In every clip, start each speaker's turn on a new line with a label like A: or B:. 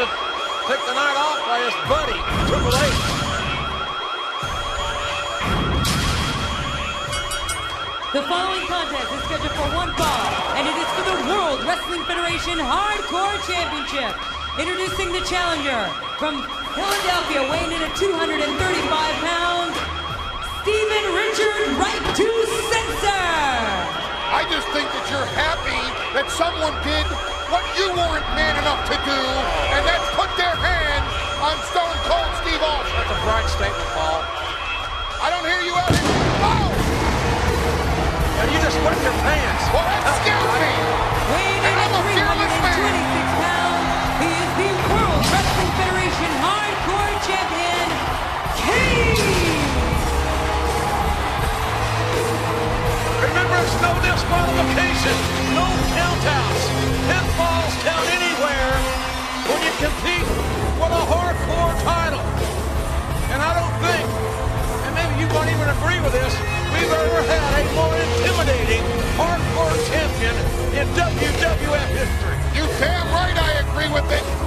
A: to take the night off by his buddy, Triple H.
B: The following contest is scheduled for one fall, and it is for the World Wrestling Federation Hardcore Championship. Introducing the challenger from Philadelphia, weighing in at 235 pounds, Steven Richard Right to Censor.
C: I just think that you're happy that someone did what you weren't man enough to do, and that's put their hands on Stone Cold Steve Austin.
A: That's a bright statement, It's no disqualification, no countouts. Pinfalls count anywhere when you compete for the hardcore title. And I don't think, and maybe you won't even agree with this, we've ever had a more intimidating hardcore champion in WWF history.
C: You damn right I agree with it.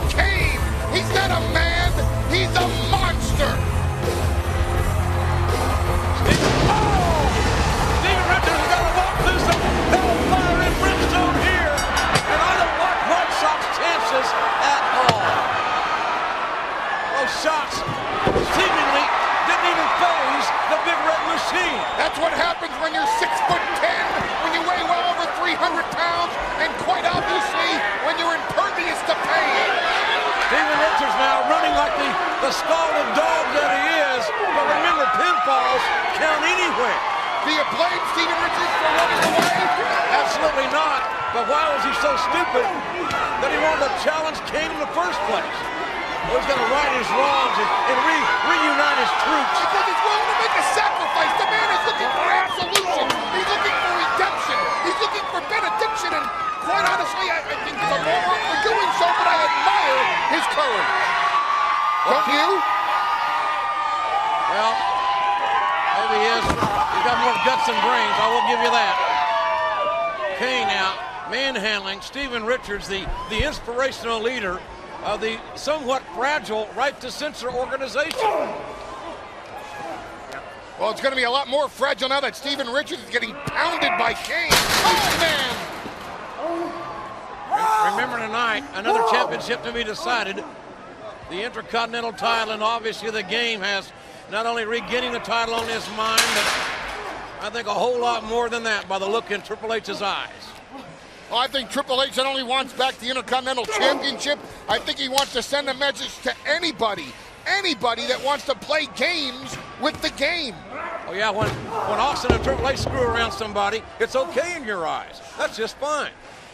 C: That's what happens when you're six foot ten, when you weigh well over 300 pounds, and quite obviously when you're impervious to pain.
A: Steven Richards now running like the, the scalded dog that he is. But remember, pinfalls count anywhere.
C: Do you blame Steven Richards for running away?
A: Absolutely not. But why was he so stupid that he wanted to challenge Kane in the first place? Well, he's going to right his wrongs and, and re, reunite his troops.
C: Because he's willing to make a sacrifice. The man is looking for absolution. He's looking for redemption. He's looking for benediction. And quite honestly, I, I think he's a moron for doing so, but I admire his courage. Don't you?
A: Well, maybe he is. He's got more guts than brains. I will give you that. Kane out, manhandling Steven Richards, the, the inspirational leader of the somewhat fragile Right to Censor organization.
C: Well, it's going to be a lot more fragile now that Steven Richards is getting pounded by Kane. Oh, man!
A: Remember tonight, another championship to be decided. The Intercontinental title, and obviously the game has not only regaining the title on his mind, but I think a whole lot more than that by the look in Triple H's eyes.
C: Well, I think Triple H not only wants back the Intercontinental Championship, I think he wants to send a message to anybody, anybody that wants to play games with the game.
A: Oh yeah, when, when Austin and Triple H screw around somebody, it's okay in your eyes. That's just fine.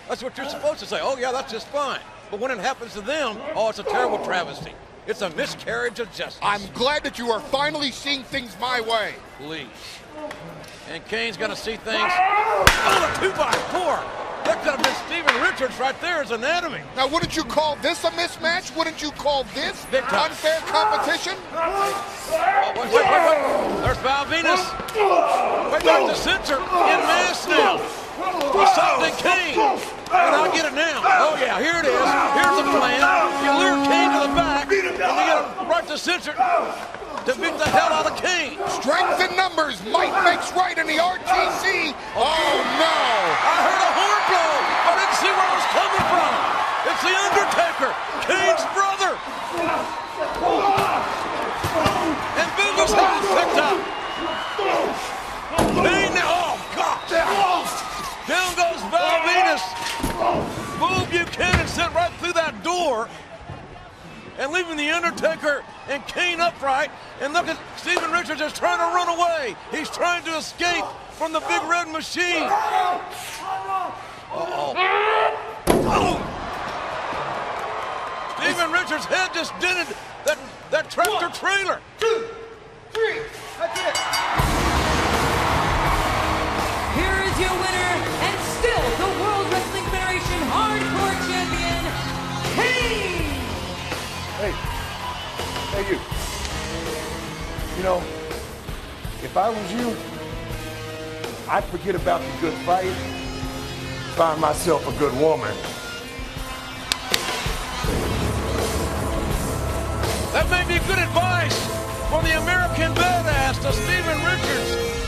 A: That's what you're supposed to say. Oh yeah, that's just fine. But when it happens to them, oh, it's a terrible travesty. It's a miscarriage of justice.
C: I'm glad that you are finally seeing things my way.
A: Please. And Kane's going to see things. Oh, a two by four. That could have been Steven Richards right there as anatomy.
C: Now, wouldn't you call this a mismatch? Wouldn't you call this unfair competition?
A: Oh, wait, wait, wait. There's Val Venis. Wait, there's the censor in mass now. Assaulting Kane. And I'll get it now. Oh, yeah, here it is. Here's the plan. You lure Kane to the back, and you get him right to censor to beat the hell out of Kane.
C: Strength in numbers. Might makes right in the RTC. Oh, no.
A: I heard a horn blow. I didn't see where it was coming from. It's the Undertaker, Kane's brother. And Venis has picked up. Bull Buchanan sent right through that door. And leaving the Undertaker and Kane upright. And look at Steven Richards is trying to run away. He's trying to escape from the big red machine. Uh-oh. Oh! Steven Richards' head just dented that, that tractor trailer.
C: Two, three. That's it.
B: Here is your winner
D: If I was you, I'd forget about the good fight, find myself a good woman.
A: That may be good advice for the American badass to Steven Richards.